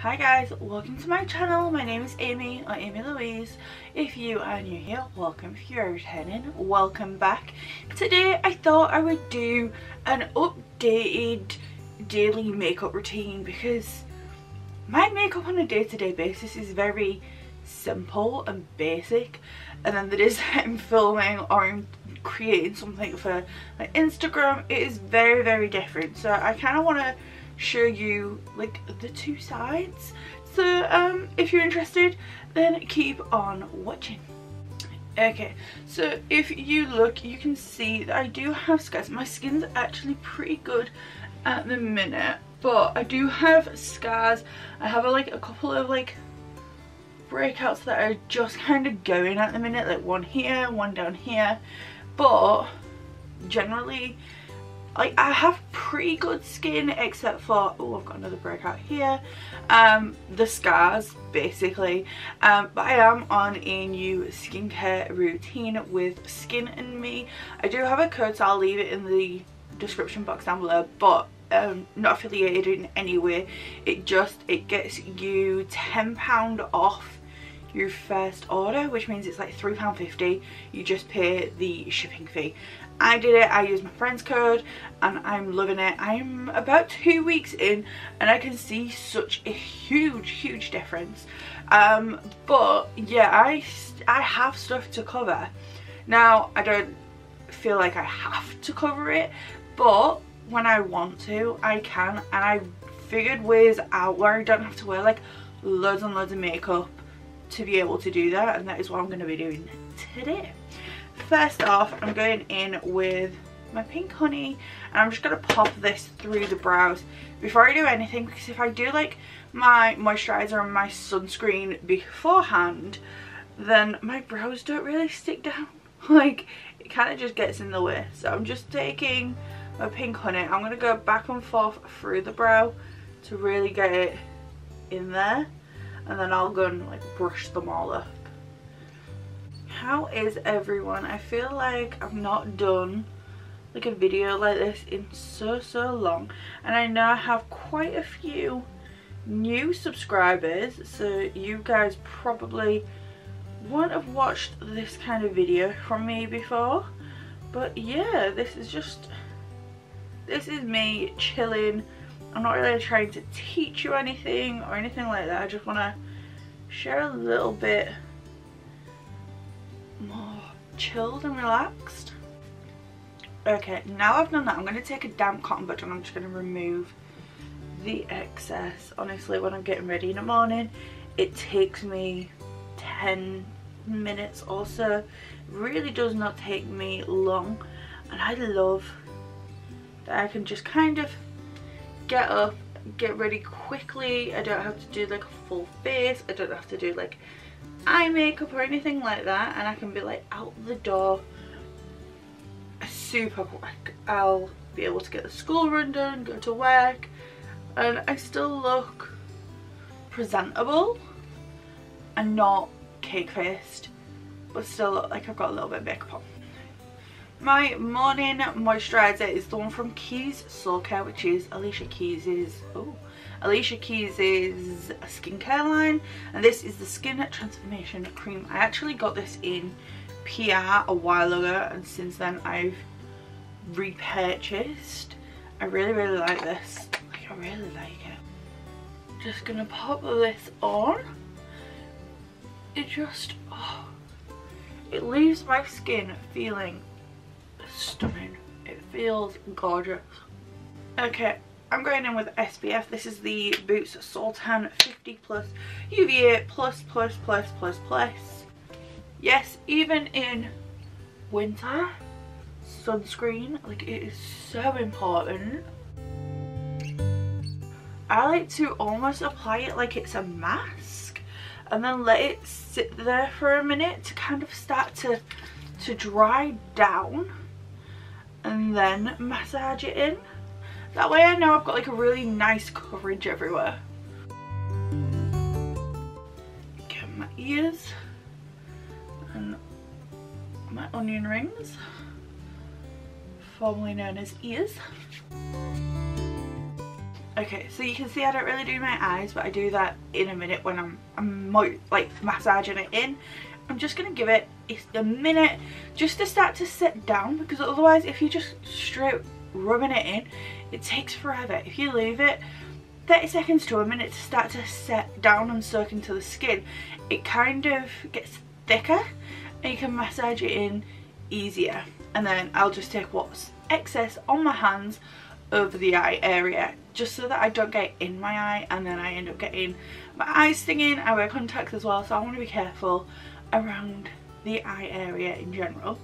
Hi guys, welcome to my channel. My name is Amy or Amy Louise. If you are new here, welcome. If you're returning, welcome back. Today I thought I would do an updated daily makeup routine because my makeup on a day-to-day -day basis is very simple and basic and then the days I'm filming or I'm creating something for my Instagram it is very very different so I kind of want to show you like the two sides. So um if you're interested then keep on watching. Okay so if you look you can see that I do have scars. My skin's actually pretty good at the minute but I do have scars. I have a, like a couple of like breakouts that are just kind of going at the minute like one here one down here. But generally like I have pretty good skin except for oh I've got another breakout here. Um the scars basically. Um but I am on a new skincare routine with skin and me. I do have a code so I'll leave it in the description box down below but um not affiliated in any way. It just it gets you 10 pound off your first order which means it's like £3.50 you just pay the shipping fee I did it, I used my friend's code and I'm loving it. I'm about two weeks in and I can see such a huge, huge difference. Um, but yeah, I, I have stuff to cover. Now, I don't feel like I have to cover it, but when I want to, I can. And I figured ways out where I don't have to wear like loads and loads of makeup to be able to do that. And that is what I'm going to be doing today first off I'm going in with my pink honey and I'm just going to pop this through the brows before I do anything because if I do like my moisturizer and my sunscreen beforehand then my brows don't really stick down. Like it kind of just gets in the way. So I'm just taking my pink honey. I'm going to go back and forth through the brow to really get it in there and then I'll go and like brush them all up how is everyone? I feel like i've not done like a video like this in so so long. And i know i have quite a few new subscribers so you guys probably won't have watched this kind of video from me before. But yeah this is just this is me chilling. I'm not really trying to teach you anything or anything like that. I just want to share a little bit more chilled and relaxed. Okay, now I've done that, I'm going to take a damp cotton bud and I'm just going to remove the excess. Honestly, when I'm getting ready in the morning, it takes me 10 minutes or so. It really does not take me long. And I love that I can just kind of get up, get ready quickly. I don't have to do like a full face. I don't have to do like eye makeup or anything like that and I can be like out the door super quick. I'll be able to get the school run done, go to work and I still look presentable and not cake faced but still look like I've got a little bit of makeup on. My morning moisturiser is the one from Keys Soul Care which is Alicia Keys's oh Alicia Keys' skincare line and this is the Skin Transformation Cream. I actually got this in PR a while ago and since then I've repurchased. I really really like this. Like I really like it. Just gonna pop this on. It just, oh, it leaves my skin feeling stunning. It feels gorgeous. Okay, I'm going in with SPF. This is the Boots Soltan 50 plus UVA plus plus plus plus plus. Yes, even in winter, sunscreen, like it is so important. I like to almost apply it like it's a mask and then let it sit there for a minute to kind of start to to dry down and then massage it in. That way I know I've got like a really nice coverage everywhere. Get my ears and my onion rings, formerly known as ears. Okay, so you can see I don't really do my eyes, but I do that in a minute when I'm, I'm like massaging it in. I'm just going to give it a minute just to start to set down because otherwise if you just straight rubbing it in, it takes forever. If you leave it 30 seconds to a minute to start to set down and soak into the skin, it kind of gets thicker and you can massage it in easier. And then I'll just take what's excess on my hands over the eye area just so that I don't get in my eye and then I end up getting my eyes stinging. I wear contacts as well so I want to be careful around the eye area in general.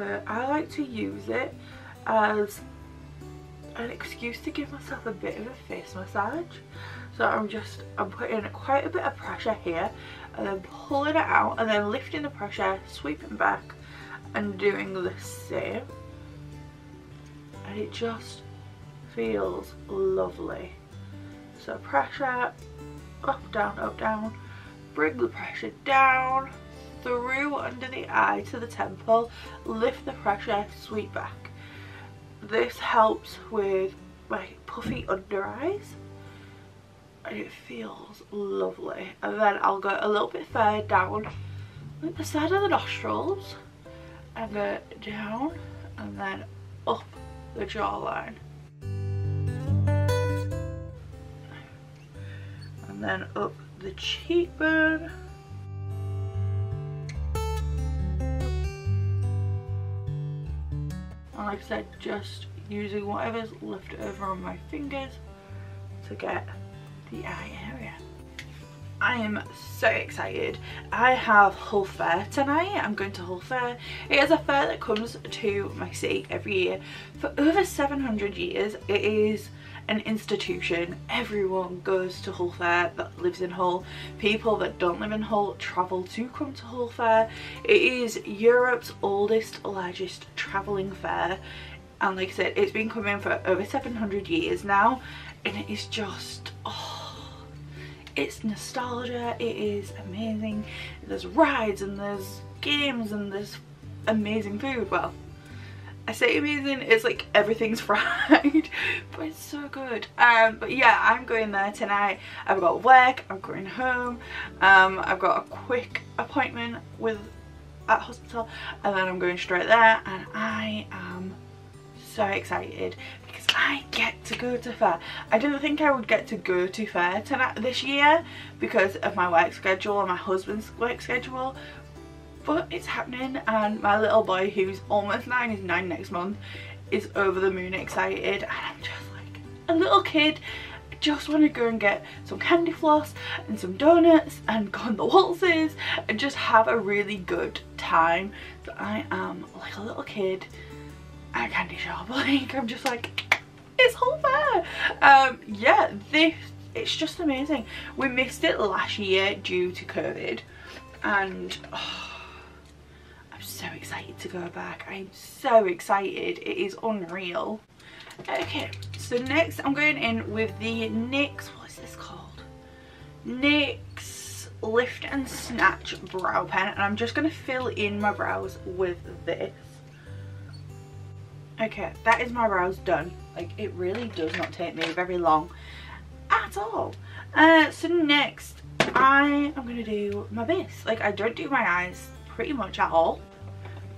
So I like to use it as an excuse to give myself a bit of a face massage. So I'm just, I'm putting quite a bit of pressure here and then pulling it out and then lifting the pressure, sweeping back and doing the same. And it just feels lovely. So pressure, up, down, up, down. Bring the pressure down, through under the eye to the temple, lift the pressure, sweep back. This helps with my puffy under eyes and it feels lovely. And then I'll go a little bit further down like the side of the nostrils and go down and then up the jawline. And then up the cheekbone. And like I said, just using whatever's left over on my fingers to get the eye area. I am so excited. I have Hull Fair tonight. I'm going to Hull Fair. It is a fair that comes to my city every year. For over 700 years, it is an institution. Everyone goes to Hull Fair that lives in Hull. People that don't live in Hull travel to come to Hull Fair. It is Europe's oldest, largest travelling fair. And like I said, it's been coming for over 700 years now. And it is just, oh, it's nostalgia it is amazing there's rides and there's games and there's amazing food well I say amazing it's like everything's fried but it's so good um but yeah I'm going there tonight I've got work I'm going home um I've got a quick appointment with at hospital and then I'm going straight there and I am so excited because I get to go to fair. I didn't think I would get to go to fair tonight this year because of my work schedule and my husband's work schedule but it's happening and my little boy who's almost nine, is nine next month, is over the moon excited and I'm just like a little kid just want to go and get some candy floss and some donuts and go on the waltzes and just have a really good time. So I am like a little kid at a candy shop. Like, I'm just like, it's Fair. Um, yeah, this, it's just amazing. We missed it last year due to COVID and oh, so excited to go back. I'm so excited. It is unreal. Okay, so next I'm going in with the NYX, what is this called? NYX Lift and Snatch Brow Pen and I'm just going to fill in my brows with this. Okay, that is my brows done. Like, it really does not take me very long at all. Uh, so next, I am going to do my base. Like, I don't do my eyes pretty much at all.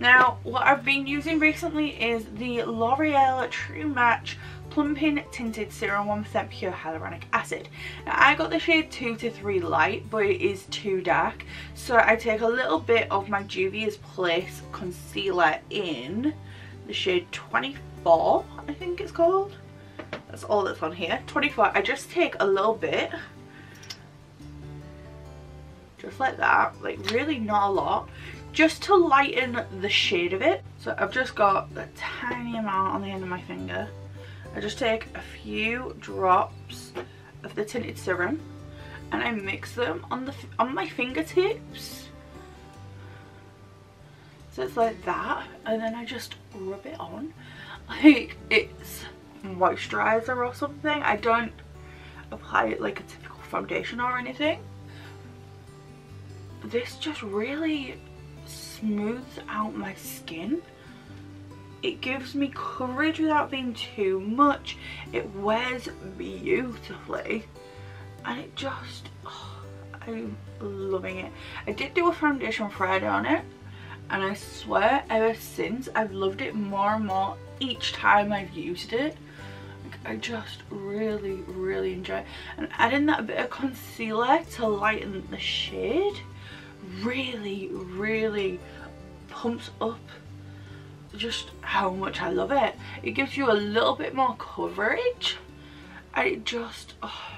Now, what I've been using recently is the L'Oreal True Match Plumping Tinted Serum 1% Pure Hyaluronic Acid. Now, I got the shade 2 to 3 light, but it is too dark. So I take a little bit of my Juvia's Place concealer in the shade 24 I think it's called that's all that's on here 24 I just take a little bit just like that like really not a lot just to lighten the shade of it so I've just got a tiny amount on the end of my finger I just take a few drops of the tinted serum and I mix them on the on my fingertips so it's like that and then I just rub it on like it's moisturizer or something. I don't apply it like a typical foundation or anything. This just really smooths out my skin. It gives me coverage without being too much. It wears beautifully. And it just, oh, I'm loving it. I did do a foundation Friday on it. And I swear ever since I've loved it more and more each time I've used it. I just really, really enjoy it. And adding that bit of concealer to lighten the shade really, really pumps up just how much I love it. It gives you a little bit more coverage and it just, oh,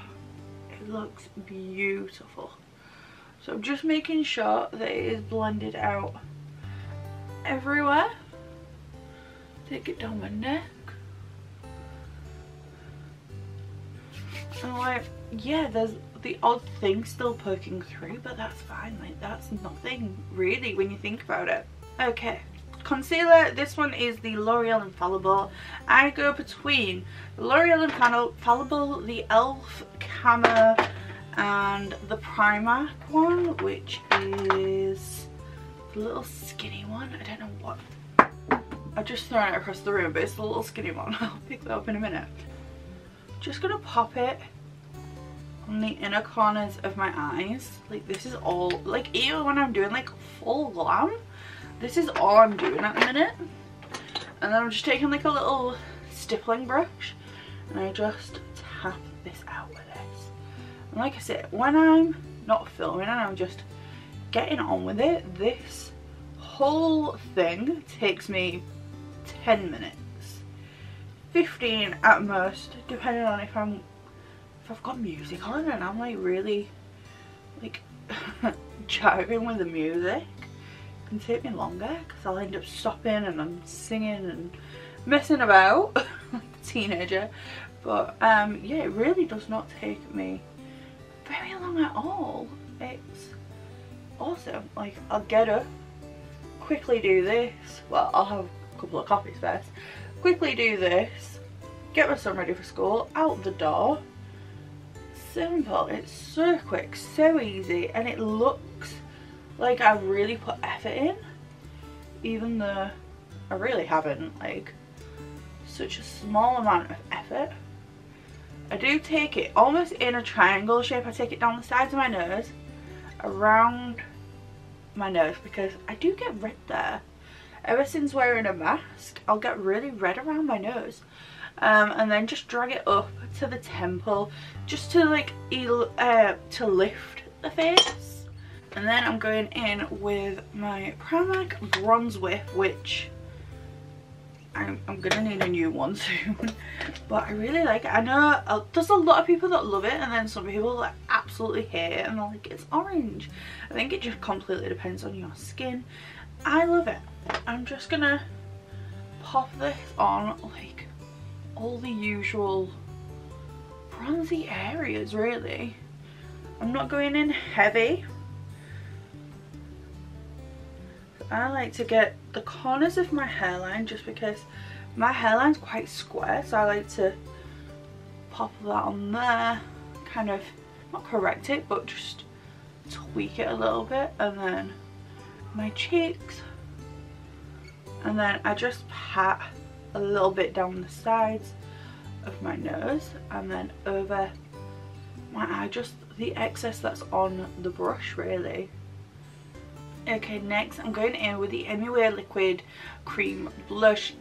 it looks beautiful. So I'm just making sure that it is blended out everywhere. Take it down my neck. And like, yeah, there's the odd thing still poking through, but that's fine. Like, that's nothing really when you think about it. Okay, concealer. This one is the L'Oreal Infallible. I go between L'Oreal Infallible, the e.l.f. Camo, and the Primark one, which is the little skinny one. I don't know what. I've just thrown it across the room, but it's the little skinny one. I'll pick that up in a minute. Just gonna pop it on the inner corners of my eyes. Like this is all, like even when I'm doing like full glam, this is all I'm doing at the minute. And then I'm just taking like a little stippling brush and I just tap this out with this. And like I said, when I'm not filming and I'm just getting on with it, this whole thing takes me 10 minutes. 15 at most, depending on if I'm if I've got music on and I'm like really like jiving with the music it can take me longer because I'll end up stopping and I'm singing and messing about like a teenager. But um yeah it really does not take me very long at all. It's awesome. Like I'll get up quickly do this. Well I'll have a couple of coffees first. Quickly do this get my son ready for school out the door simple. It's so quick, so easy, and it looks like I really put effort in, even though I really haven't, like, such a small amount of effort. I do take it almost in a triangle shape. I take it down the sides of my nose, around my nose, because I do get red there. Ever since wearing a mask, I'll get really red around my nose um, and then just drag it up to the temple just to like uh, to lift the face. And then I'm going in with my Primark Bronze Whip which I'm, I'm, gonna need a new one soon but I really like it. I know uh, there's a lot of people that love it and then some people absolutely hate it and they're like it's orange. I think it just completely depends on your skin. I love it. I'm just gonna pop this on like all the usual bronzy areas really. I'm not going in heavy. I like to get the corners of my hairline just because my hairline's quite square so I like to pop that on there kind of not correct it but just tweak it a little bit and then my cheeks and then I just pat a little bit down the sides of my nose and then over my eye, just the excess that's on the brush really. Okay, next I'm going in with the MUA Liquid Cream Blush.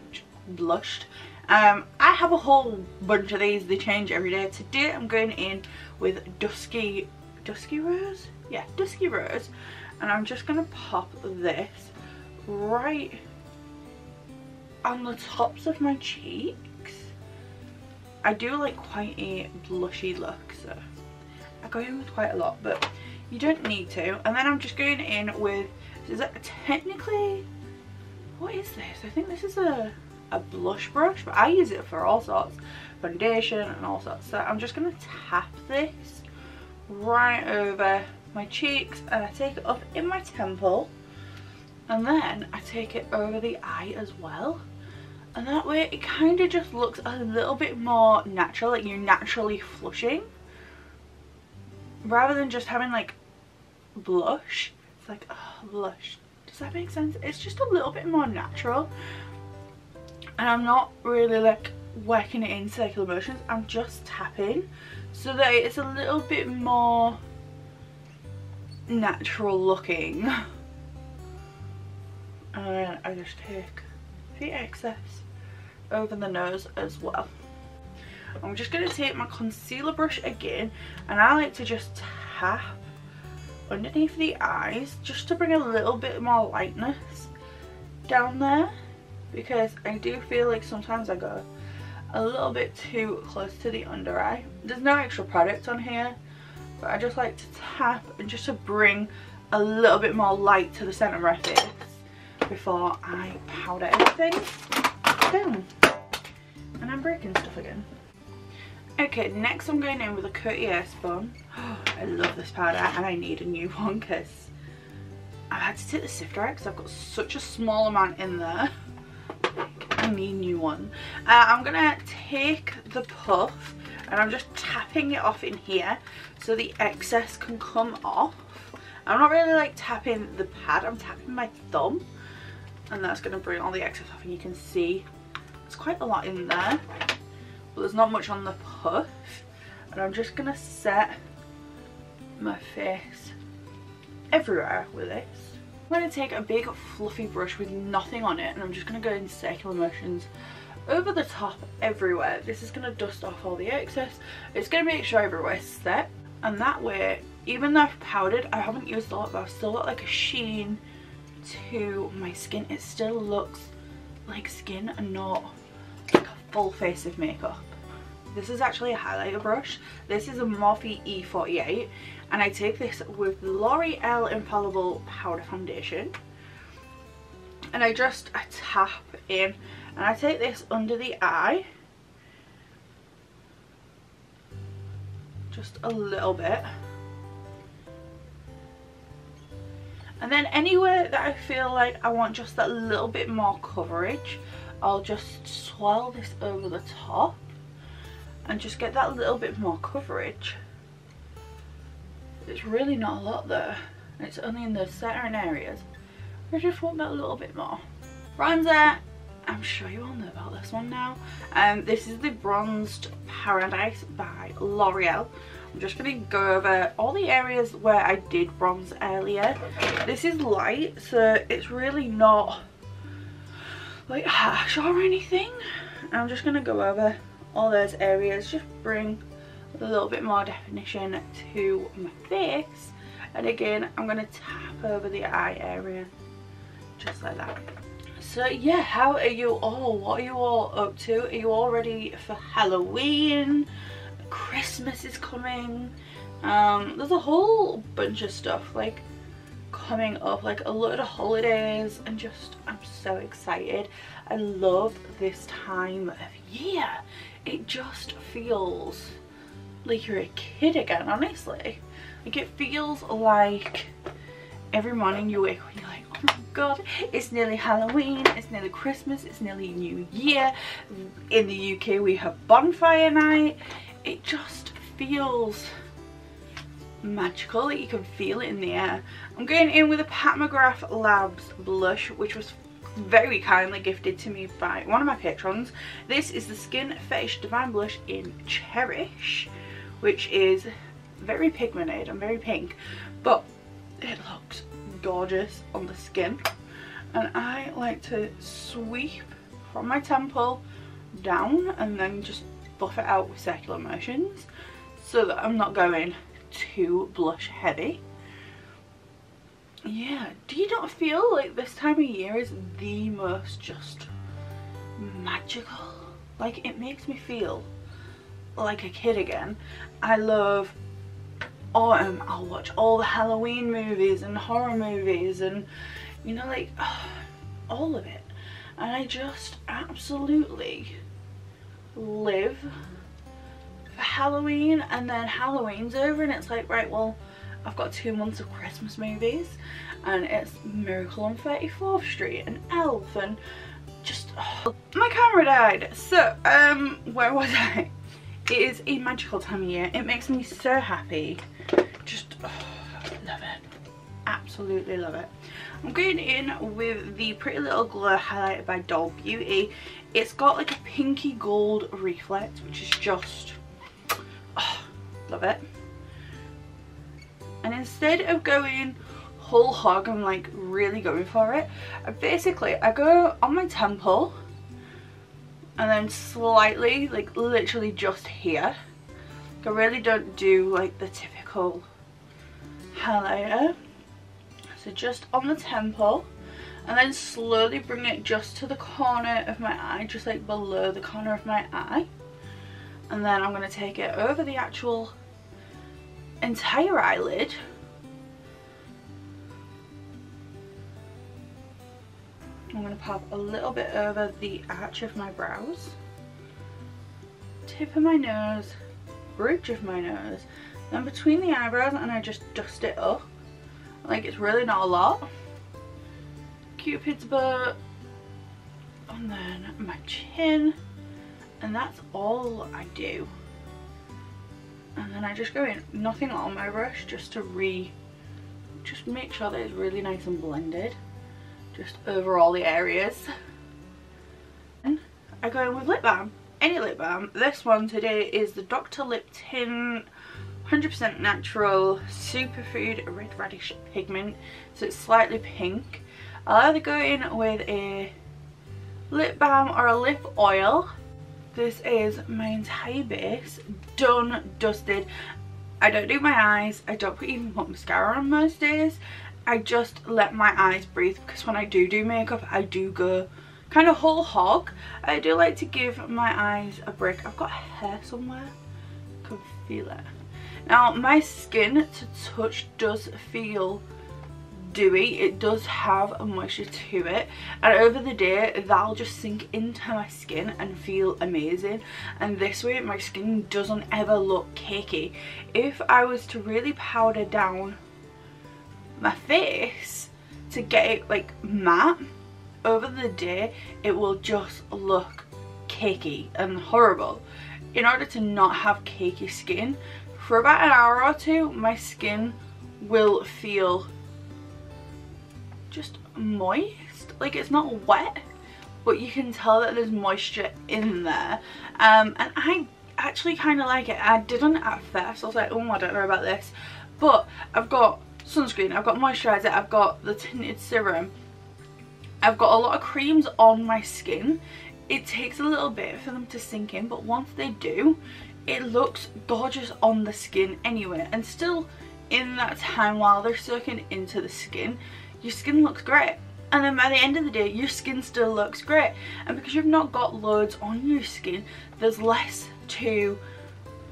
Blushed. Um, I have a whole bunch of these, they change every day. Today I'm going in with Dusky, Dusky Rose? Yeah, Dusky Rose. And I'm just going to pop this right on the tops of my cheeks. I do like quite a blushy look so I go in with quite a lot but you don't need to. And then I'm just going in with is that technically what is this? I think this is a a blush brush but I use it for all sorts foundation and all sorts. So I'm just going to tap this right over my cheeks and I take it up in my temple. And then I take it over the eye as well and that way it kind of just looks a little bit more natural like you're naturally flushing rather than just having like blush it's like oh blush Does that make sense? It's just a little bit more natural. And I'm not really like working it in circular motions. I'm just tapping so that it's a little bit more natural looking. And I just take the excess over the nose as well. I'm just going to take my concealer brush again and I like to just tap underneath the eyes just to bring a little bit more lightness down there because I do feel like sometimes I go a little bit too close to the under eye. There's no extra product on here but I just like to tap and just to bring a little bit more light to the centre of my face before I powder everything down. I'm breaking stuff again. Okay, next I'm going in with a Coty Airspun. Oh, I love this powder and I need a new one because I've had to take the sifter out because I've got such a small amount in there. I need a new one. Uh, I'm going to take the puff and I'm just tapping it off in here so the excess can come off. I'm not really like tapping the pad, I'm tapping my thumb and that's going to bring all the excess off and you can see there's quite a lot in there but there's not much on the puff and I'm just going to set my face everywhere with this. I'm going to take a big fluffy brush with nothing on it and I'm just going to go in circular motions over the top everywhere. This is going to dust off all the excess. It's going to make sure everywhere's set and that way even though I've powdered I haven't used a lot but I've still got like a sheen to my skin it still looks like skin and not full face of makeup. This is actually a highlighter brush. This is a Morphe E48 and I take this with L'Oreal Infallible Powder Foundation and I just I tap in and I take this under the eye just a little bit. And then anywhere that I feel like I want just that little bit more coverage I'll just swirl this over the top and just get that little bit more coverage it's really not a lot there it's only in the certain areas I just want that a little bit more bronzer I'm sure you all know about this one now. Um, this is the Bronzed Paradise by L'Oreal. I'm just going to go over all the areas where I did bronze earlier. This is light, so it's really not like harsh or anything. I'm just going to go over all those areas, just bring a little bit more definition to my face. And again, I'm going to tap over the eye area, just like that. So yeah, how are you all? What are you all up to? Are you all ready for Halloween? Christmas is coming. Um, there's a whole bunch of stuff like coming up, like a lot of holidays and just I'm so excited. I love this time of year. It just feels like you're a kid again, honestly. Like it feels like every morning you wake up you're like, oh my god, it's nearly Halloween, it's nearly Christmas, it's nearly New Year. In the UK we have bonfire night. It just feels magical, you can feel it in the air. I'm going in with a Pat McGrath Labs blush, which was very kindly gifted to me by one of my patrons. This is the Skin Fetish Divine Blush in Cherish, which is very pigmented and very pink, but it looks gorgeous on the skin and I like to sweep from my temple down and then just buff it out with circular motions so that I'm not going too blush heavy. Yeah do you not feel like this time of year is the most just magical? Like it makes me feel like a kid again. I love autumn. I'll watch all the Halloween movies and horror movies and you know like all of it. And I just absolutely live for Halloween and then Halloween's over and it's like right well I've got two months of Christmas movies and it's Miracle on 34th Street and Elf and just oh. my camera died so um where was I it is a magical time of year it makes me so happy just oh, love it absolutely love it. I'm going in with the Pretty Little Glow highlighter by Doll Beauty. It's got like a pinky gold reflect, which is just, love it. And instead of going whole hog, I'm like really going for it. I basically, I go on my temple and then slightly, like literally just here. I really don't do like the typical highlighter. So just on the temple and then slowly bring it just to the corner of my eye, just like below the corner of my eye. And then I'm going to take it over the actual entire eyelid. I'm going to pop a little bit over the arch of my brows, tip of my nose, bridge of my nose, then between the eyebrows and I just dust it up. Like it's really not a lot. Cupid's bow, and then my chin, and that's all I do. And then I just go in, nothing on my brush, just to re, just make sure that it's really nice and blended, just over all the areas. And I go in with lip balm, any lip balm. This one today is the Dr. Lip Tint 100% natural superfood red radish pigment so it's slightly pink I'll either go in with a lip balm or a lip oil this is my entire base done dusted. I don't do my eyes I don't put even put mascara on most days. I just let my eyes breathe because when I do do makeup I do go kind of whole hog. I do like to give my eyes a break. I've got hair somewhere I can feel it. Now my skin to touch does feel dewy it does have a moisture to it. And over the day that'll just sink into my skin and feel amazing. And this way my skin doesn't ever look cakey. If I was to really powder down my face to get it like matte over the day it will just look cakey and horrible. In order to not have cakey skin for about an hour or two my skin will feel just moist. Like it's not wet but you can tell that there's moisture in there. Um, and I actually kind of like it. I didn't at first. I was like oh I don't know about this. But I've got sunscreen I've got moisturizer I've got the tinted serum. I've got a lot of creams on my skin. It takes a little bit for them to sink in but once they do it looks gorgeous on the skin anyway. And still in that time while they're soaking into the skin your skin looks great. And then by the end of the day your skin still looks great. And because you've not got loads on your skin there's less to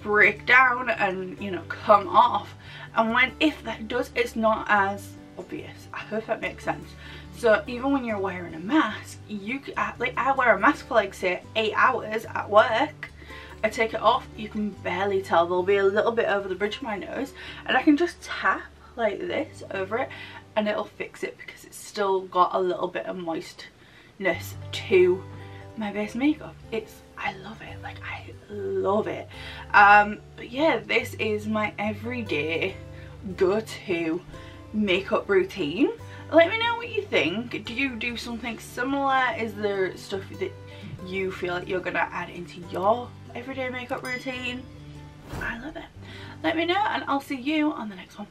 break down and you know come off. And when if that does it's not as obvious. I hope that makes sense. So even when you're wearing a mask you uh, like i wear a mask for like say eight hours at work. I take it off, you can barely tell. There'll be a little bit over the bridge of my nose. And I can just tap like this over it and it'll fix it because it's still got a little bit of moistness to my base makeup. It's, I love it, like I love it. Um, but yeah, this is my everyday go-to makeup routine. Let me know what you think. Do you do something similar? Is there stuff that you feel like you're gonna add into your everyday makeup routine. I love it. Let me know and I'll see you on the next one.